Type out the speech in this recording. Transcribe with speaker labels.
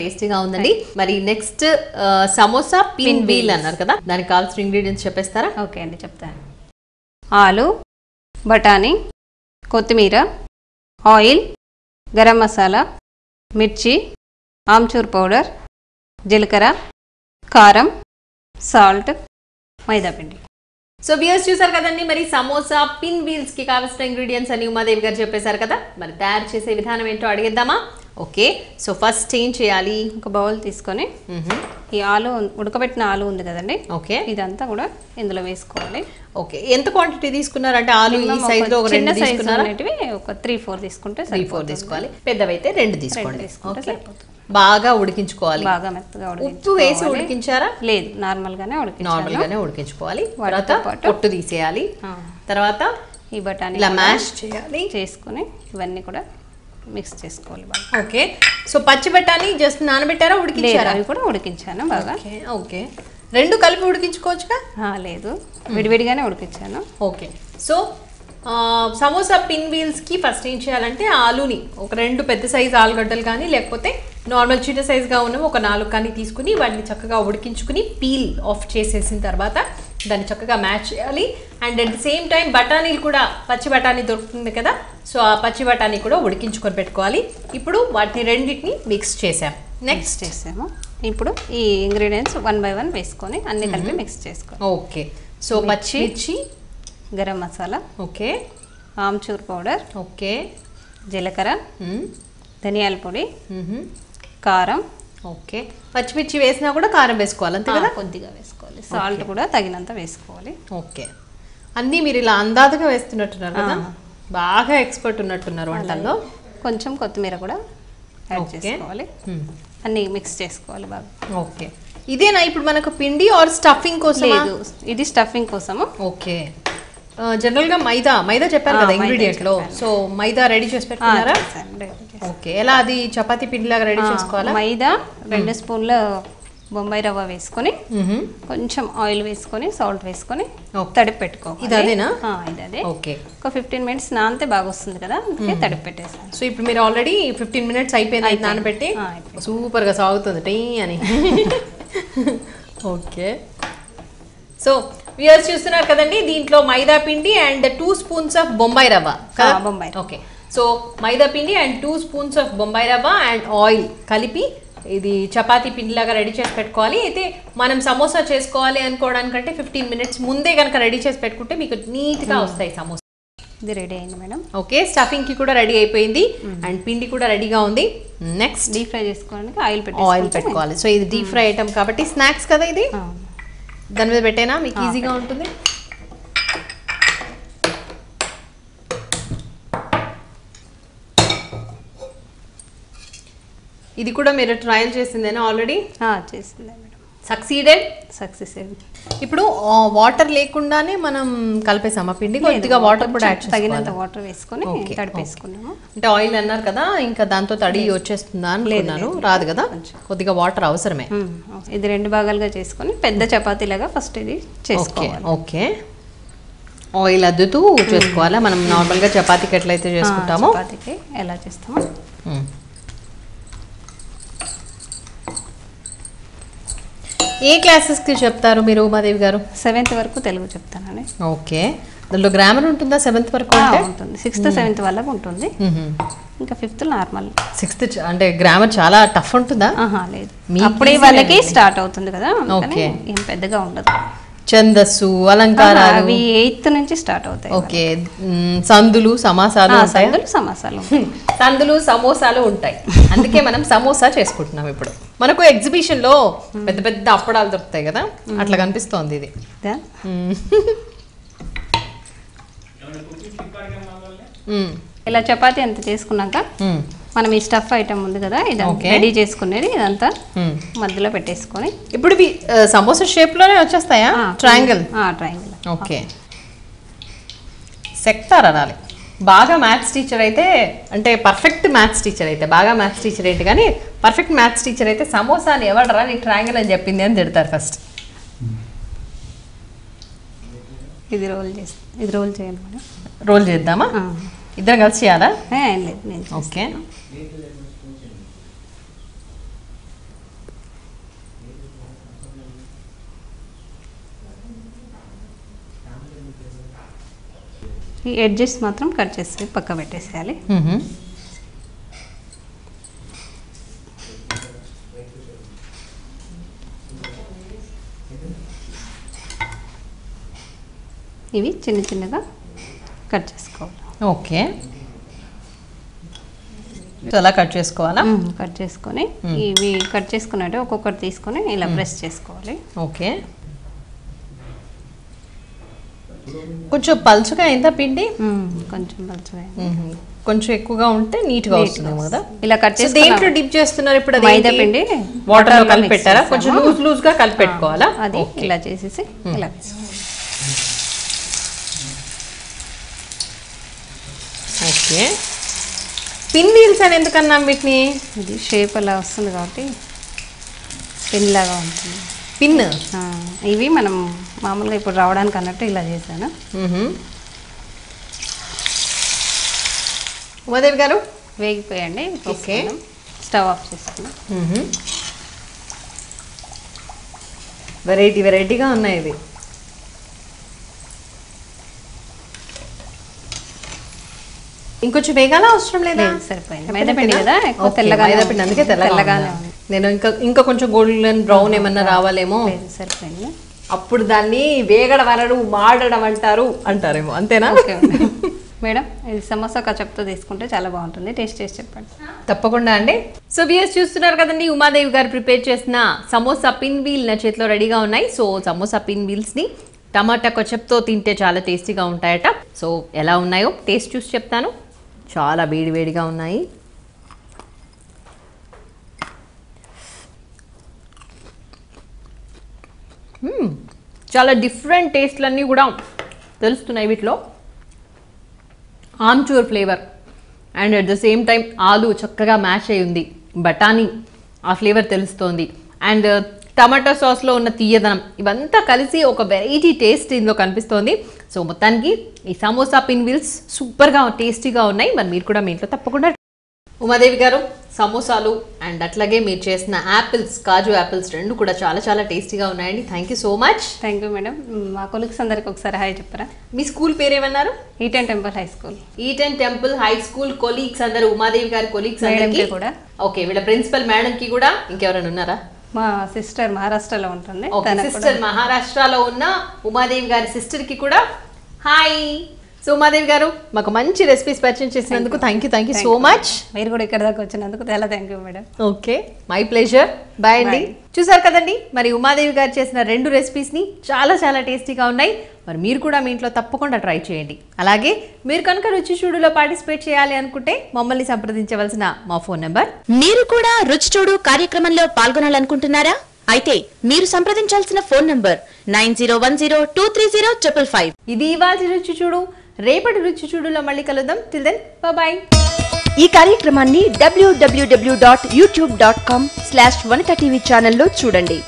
Speaker 1: టేస్టీగా ఉందండి. మరి నెక్స్ట్ సమోసా పిన్ వీల్ అన్నారు కదా. దానికి కావాల్సిన ఇంగ్రీడియంట్స్ చెప్పేస్తారా?
Speaker 2: ఓకే అండి చెప్తాను. ఆలు బఠానీ కొత్తిమీర ఆయిల్ గరం మసాలా మిర్చి ఆమ్చూర్ పౌడర్ జీలకర్ర కారం సాల్ట్ మైదాపిండి
Speaker 1: సో వ్యూస్ చూసారు కదండి మరి సమోసా పిన్ వీల్స్కి కావాల్సిన ఇంగ్రీడియంట్స్ అని ఉమాదేవి గారు చెప్పేశారు కదా. మరి తయారు చేసే విధానం ఏంటో అడిగిద్దామా? ఓకే. సో ఫస్ట్ ఏం చేయాలి?
Speaker 2: ఒక బౌల్ తీసుకొని ఈ ఆలు ఉడకబెట్టిన ఆలు ఉంది కదండి?
Speaker 1: ఓకే.
Speaker 2: ఇదంతా కూడా ఇందులో వేసుకోవాలి.
Speaker 1: ఓకే. ఎంత క్వాంటిటీ తీసుకున్నారు అంటే ఆలు ఈ
Speaker 2: Minimum ఒక
Speaker 1: రెండు
Speaker 2: సైజు
Speaker 1: తీసుకున్నారా?
Speaker 2: అనేటివి ఒక త్రీ ఫోర్ తీసుకుంటే
Speaker 1: త్రీ ఫోర్. తీసుకోవాలి. పెద్దవైతే రెండు తీసుకోండి.
Speaker 2: సరిపోతుంది.
Speaker 1: బాగా ఉడికించుకోవాలి.
Speaker 2: బాగా మెత్తగా
Speaker 1: ఉప్పు వేసి. ఉడికించారా?
Speaker 2: లేదు నార్మల్ గానే ఉడికించాను.
Speaker 1: నార్మల్ గానే ఉడికించుకోవాలి. తర్వాత
Speaker 2: పాటు
Speaker 1: పొట్టు తీసేయాలి. తర్వాత
Speaker 2: ఈ బఠానీ
Speaker 1: ఇలా మ్యాష్ చేయాలి.
Speaker 2: చేసుకుని ఇవన్నీ కూడా మిక్స్ చేసుకోవాలి బాగా.
Speaker 1: ఓకే. సో పచ్చి బఠానీ జస్ట్ నానబెట్టారా ఉడికించారా?
Speaker 2: అవి కూడా ఉడికించాను బాగా.
Speaker 1: ఓకే రెండు కలిపి ఉడికించుకోవచ్చుగా?
Speaker 2: లేదు. విడివిడిగానే ఉడికించాను.
Speaker 1: ఓకే. సో సమోసా పిన్ వీల్స్కి ఫస్ట్ ఏం చేయాలంటే ఆలుని ఒక రెండు పెద్ద సైజు ఆలుగడ్డలు కానీ లేకపోతే నార్మల్ చిన్న సైజుగా ఉన్నవి ఒక నాలుగు కానీ తీసుకుని వాటిని చక్కగా ఉడికించుకుని పీల్ ఆఫ్ చేసేసిన తర్వాత దాన్ని చక్కగా మ్యాచ్ చేయాలి. And at the same time బఠానీలు కూడా పచ్చి బఠానీ దొరుకుతుంది కదా? సో ఆ పచ్చి బఠానీ కూడా ఉడికించుకొని పెట్టుకోవాలి. ఇప్పుడు వాటిని రెండింటిని మిక్స్ చేసాం నెక్స్ట్
Speaker 2: చేసాము. ఇప్పుడు ఈ ఇంగ్రీడియంట్స్ వన్ బై వన్ వేసుకొని అన్ని కలిపి మిక్స్ చేసుకోవాలి.
Speaker 1: ఓకే సో పచ్చిమిర్చి
Speaker 2: garam masala.
Speaker 1: Okay
Speaker 2: amchur powder.
Speaker 1: Okay
Speaker 2: జీలకర్ర.
Speaker 1: మ్మ్.
Speaker 2: ధనియాల పొడి.
Speaker 1: మ్మ్.
Speaker 2: కారం.
Speaker 1: ఓకే పచ్చిమిర్చి వేసినా కూడా కారం వేసుకోవాలి అంతే కదా?
Speaker 2: కొద్దిగా వేసుకోవాలి. సాల్ట్ కూడా తగినంత వేసుకోవాలి.
Speaker 1: ఓకే అన్నీ మీరు ఇలా అందాజుగా వేస్తున్నట్టున్నారు కదా. బాగా ఎక్స్పర్ట్ ఉన్నట్టున్నారు వంటల్లో.
Speaker 2: కొంచెం కొత్తిమీర కూడా యాడ్. చేసుకోవాలి. అన్ని మిక్స్ చేసుకోవాలి బాగా.
Speaker 1: ఓకే. ఇదేనా ఇప్పుడు మనకు పిండి ఆర్ స్టఫింగ్ కోసం
Speaker 2: లేదు ఇది స్టఫింగ్ కోసము.
Speaker 1: ఓకే. జనరల్గా మైదా మైదా చెప్పారు కదా
Speaker 2: ఇంగ్రీడియంట్లో.
Speaker 1: సో మైదా రెడీ చేసి పెట్టుకున్నారా. ఓకే. ఎలా అది? చపాతీ పిండి లాగా రెడీ చేసుకోవాలా?
Speaker 2: మైదా రెండు స్పూన్ల బొంబాయి రవ్వ వేసుకొని. కొంచెం ఆయిల్ వేసుకొని సాల్ట్ వేసుకొని. తడిపి పెట్టుకోవాలి
Speaker 1: ఇది అదేనా?
Speaker 2: ఇది అదే
Speaker 1: ఓకే
Speaker 2: ఒక ఫిఫ్టీన్ మినిట్స్ నానితే బాగా వస్తుంది కదా అందుకే తడిపి పెట్టేసాను
Speaker 1: సో ఇప్పుడు మీరు ఆల్రెడీ ఫిఫ్టీన్ మినిట్స్ అయిపోయింది
Speaker 2: అయిపోయింది.
Speaker 1: నానబెట్టి. సూపర్గా సాగుతుంది టీ అని ఓకే సో వ్యూయర్స్ చూస్తున్నారు కదండి దీంట్లో మైదా పిండి and two spoons of Bombay rava
Speaker 2: Bombay.
Speaker 1: Okay so maida పిండి and two spoons of Bombay rava and oil కలిపి ఇది చపాతీ పిండిలాగా రెడీ చేసి పెట్టుకోవాలి. అయితే మనం సమోసా చేసుకోవాలి అనుకోవడానికంటే ఫిఫ్టీన్ మినిట్స్ ముందే కనుక రెడీ చేసి పెట్టుకుంటే మీకు నీట్గా వస్తాయి సమోసా.
Speaker 2: ఇది రెడీ అయింది మేడం.
Speaker 1: ఓకే స్టఫింగ్కి కూడా రెడీ అయిపోయింది. అండ్ పిండి కూడా రెడీగా ఉంది. నెక్స్ట్
Speaker 2: డీప్ ఫ్రై చేసుకోవడానికి ఆయిల్
Speaker 1: ఆయిల్ పెట్టుకోవాలి. సో ఇది డీప్ ఫ్రై ఐటమ్ కాబట్టి స్నాక్స్ కదా ఇది? దాని మీద పెట్టేనా? మీకు ఈజీగా ఉంటుంది. ఇది కూడా మీరు ట్రయల్ చేసిందేనా ఆల్రెడీ?
Speaker 2: చేసింది మేడం.
Speaker 1: సక్సీడెడ్
Speaker 2: సక్సెస్ అయింది
Speaker 1: ఇప్పుడు వాటర్ లేకుండానే మనం కలిపేసాం ఆ పిండి కొద్దిగా వాటర్ కూడా యాడ్
Speaker 2: తగినంత వాటర్ వేసుకొని తడిపేసుకున్నాము.
Speaker 1: అంటే ఆయిల్ అన్నారు కదా ఇంకా దాంతో తడి వచ్చేస్తుందా అనుకున్నాను. రాదు కదా? కొద్దిగా వాటర్ అవసరమే.
Speaker 2: ఇది రెండు భాగాలుగా చేసుకొని పెద్ద చపాతీలాగా ఫస్ట్ ఇది చేసుకోవాలి.
Speaker 1: ఓకే ఆయిల్ అద్దుతూ చేసుకోవాలా? మనం నార్మల్గా చపాతీకి ఎట్లయితే చేసుకుంటామో?
Speaker 2: చపాతీకి ఎలా చేస్తామో.
Speaker 1: ఏ క్లాసెస్కి చెప్తారు మీరు ఉమాదేవి గారు?
Speaker 2: సెవెంత్ వరకు తెలుగు చెప్తానండి
Speaker 1: ఓకే. దాంట్లో గ్రామర్ ఉంటుందా సెవెంత్ వరకు
Speaker 2: ఉంటుంది. సిక్స్త్ సెవెంత్ వాళ్ళకు ఉంటుంది. ఇంకా ఫిఫ్త్ నార్మల్
Speaker 1: సిక్స్త్ అంటే గ్రామర్ చాలా టఫ్ ఉంటుందా?
Speaker 2: లేదు. అప్పుడే వాళ్ళకి స్టార్ట్ అవుతుంది కదా. ఏం పెద్దగా ఉండదు.
Speaker 1: ఛందస్సు అలంకారాలు.
Speaker 2: అవి ఎయిత్ నుంచి స్టార్ట్ అవుతాయి
Speaker 1: ఓకే సందులు సమాసాలు
Speaker 2: సందులు సమాసాలు.
Speaker 1: సందులు సమోసాలు ఉంటాయి. అందుకే మనం సమోసా చేసుకుంటున్నాం ఇప్పుడు. మనకు ఎగ్జిబిషన్లో పెద్ద పెద్ద అప్పడాలు దొరుకుతాయి కదా? అట్లా కనిపిస్తోంది ఇది.
Speaker 2: ఇలా చపాతీ అంత చేసుకున్నాక? మనం ఈ స్టఫ్ ఐటమ్ ఉంది కదా ఇది. రెడీ చేసుకునేది ఇదంతా
Speaker 1: మ్.
Speaker 2: మధ్యలో పెట్టేసుకొని.
Speaker 1: ఇప్పుడు ఇవి సమోసా షేప్లోనే వచ్చేస్తాయా? ట్రయాంగిల్
Speaker 2: ట్రయాంగిల్
Speaker 1: ఓకే సెక్టార్ అనాలి. బాగా మ్యాథ్స్ టీచర్ అయితే అంటే పర్ఫెక్ట్ మ్యాథ్స్ టీచర్ అయితే బాగా మ్యాథ్స్ టీచర్ ఏంటి కానీ పర్ఫెక్ట్ మ్యాథ్స్ టీచర్ అయితే సమోసాని ఎవడరా నీకు ట్రయాంగిల్ అని చెప్పింది అని తిడతారు ఫస్ట్
Speaker 2: ఇది రోల్ చేసి ఇది రోల్ చేయాలి
Speaker 1: రోల్ చేద్దామా. ఇద్దరు కలిసి చేయాలా? ఓకే.
Speaker 2: ఈ ఎడ్జెస్ మాత్రం కట్ చేసి పక్క పెట్టేసేయాలి. ఇవి చిన్న చిన్నగా కట్ చేసుకోవాలి.
Speaker 1: ఓకే. అలా కట్ చేసుకోవాలా?
Speaker 2: కట్ చేసుకొని ఇవి కట్ చేసుకున్నట్టు ఒక్కొక్కటి తీసుకొని ఇలా ప్రెస్ చేసుకోవాలి.
Speaker 1: ఓకే. కొంచెం పలుచగా అయిందా పిండి?
Speaker 2: కొంచెం పలుచగా.
Speaker 1: కొంచెం ఎక్కువగా ఉంటే నీట్గా వస్తుంది కదా.
Speaker 2: ఇలా కట్ చేసి
Speaker 1: దేంట్లో డిప్ చేస్తున్నారు ఇప్పుడు అది
Speaker 2: మైదా పిండి. వాటర్లో
Speaker 1: కలిపి పెట్టారా కొంచెం. లూజ్ లూజ్గా కలిపి పెట్టుకోవాలా
Speaker 2: అది. ఇలా చేసేసి ఇలా వేసుకోవాలి.
Speaker 1: ఓకే. పిన్ వీల్స్ అని ఎందుకన్నా వీటిని?
Speaker 2: ఇది షేప్ అలా వస్తుంది కాబట్టి పెన్ లాగా ఉంటుంది.
Speaker 1: పిన్
Speaker 2: ఇవి మనం మామూలుగా ఇప్పుడు రావడానికి అన్నట్టు ఇలా చేశాను.
Speaker 1: ఉమాదేవి గారు?
Speaker 2: వేగిపోయండి
Speaker 1: ఓకే.
Speaker 2: స్టవ్ ఆఫ్ చేసుకున్నాం.
Speaker 1: వెరైటీ వెరైటీగా ఉన్నాయి ఇవి. ఇంకొంచెం వేగాల? అవసరం లేదా?
Speaker 2: సరిపోయింది. మైదా పిండి కదా? ఎక్కువ
Speaker 1: అందుకే తెల్లగా
Speaker 2: తెల్లగానే
Speaker 1: ఉందా?
Speaker 2: ఉంది.
Speaker 1: నేను ఇంకా ఇంకా కొంచెం గోల్డెన్ బ్రౌన్ ఏమన్నా రావాలేమో.
Speaker 2: సరిపోయింది.
Speaker 1: అప్పుడు దాన్ని వేగడం అనరు మాడడం అంటారు అంటారేమో. అంతేనా?
Speaker 2: మేడం ఇది సమోసా కచప్తో తీసుకుంటే చాలా బాగుంటుంది. టేస్ట్ చేసి చెప్పండి.
Speaker 1: తప్పకుండా అండి. సో బిఎస్ చూస్తున్నారు కదండి ఉమాదేవి గారు ప్రిపేర్ చేసిన సమోసా పిన్ వీల్ నా చేతిలో రెడీగా ఉన్నాయి. సో సమోసా పిన్ వీల్స్ని టమాటా కొచ్చప్తో తింటే చాలా టేస్టీగా ఉంటాయట. సో ఎలా ఉన్నాయో టేస్ట్ చూసి చెప్తాను. చాలా వేడి వేడిగా ఉన్నాయి. Hmm. చాలా డిఫరెంట్ టేస్ట్లన్నీ కూడా తెలుస్తున్నాయి వీటిలో. Amchur flavour and at the same time ఆలు చక్కగా మ్యాచ్ అయి ఉంది. బఠానీ ఆ ఫ్లేవర్ తెలుస్తోంది. అండ్ టమాటో సాస్లో ఉన్న తీయదనం ఇవంతా కలిసి ఒక వెరైటీ టేస్ట్ ఇందులో కనిపిస్తోంది. సో మొత్తానికి ఈ సమోసా పిన్ వీల్స్ సూపర్గా టేస్టీగా ఉన్నాయి. మరి మీరు కూడా మీ ఇంట్లో తప్పకుండా ఉమాదేవి గారు సమోసాలు అండ్ అట్లాగే మీరు చేసిన యాపిల్స్ కాజు యాపిల్స్ రెండు కూడా చాలా చాలా టేస్టీగా ఉన్నాయండి. Thank you so much
Speaker 2: thank you madam మా కొలిక్స్ అందరికి ఒకసారి హాయ్ చెప్పరా?
Speaker 1: మీ school పేరేమన్నారు?
Speaker 2: Eton temple high school
Speaker 1: Eton temple high school colleagues అందరూ ఉమాదేవి గారి కొలీగ్స్ అందరికీ.
Speaker 2: కూడా.
Speaker 1: ఓకే వీళ్ళ ప్రిన్సిపల్ మేడం కి కూడా ఇంకెవరైనా ఉన్నారా?
Speaker 2: మా సిస్టర్ మహారాష్ట్రలో ఉంటుంది.
Speaker 1: సిస్టర్ మహారాష్ట్రలో ఉన్న ఉమాదేవి గారి సిస్టర్కి కూడా హాయ్. సో ఉమాదేవి గారు మాకు మంచి రెసిపీస్ పరిచయం చేసినందుకు thank you thank you so much
Speaker 2: మీరు కూడా ఇక్కడ దాకా వచ్చినందుకు చాలా thank you madam
Speaker 1: okay my pleasure bye అండి. చూసారు కదండి మరి ఉమాదేవి గారు చేసిన రెండు రెసిపీస్ని చాలా చాలా టేస్టీగా ఉన్నాయి. మరి మీరు కూడా మీ ఇంట్లో తప్పకుండా ట్రై చేయండి. అలాగే మీరు కనుక రుచి చూడులో పార్టిసిపేట్ చేయాలి అనుకుంటే మమ్మల్ని సంప్రదించవలసిన మా ఫోన్ నెంబర్
Speaker 3: మీరు కూడా రుచి చూడు కార్యక్రమంలో పాల్గొనాలనుకుంటున్నారా? అయితే మీరు సంప్రదించాల్సిన phone number nine zero one zero two three zero triple five.
Speaker 1: ఇది ఇవాళ రుచి చూడు. రేపటి రుచి చూడులో మళ్ళీ కలుద్దాం. టిల్ దెన్ బాయ్
Speaker 3: ఈ కార్యక్రమాన్ని W W W dot YouTube dot com slash Vanitha TV ఛానల్లో చూడండి.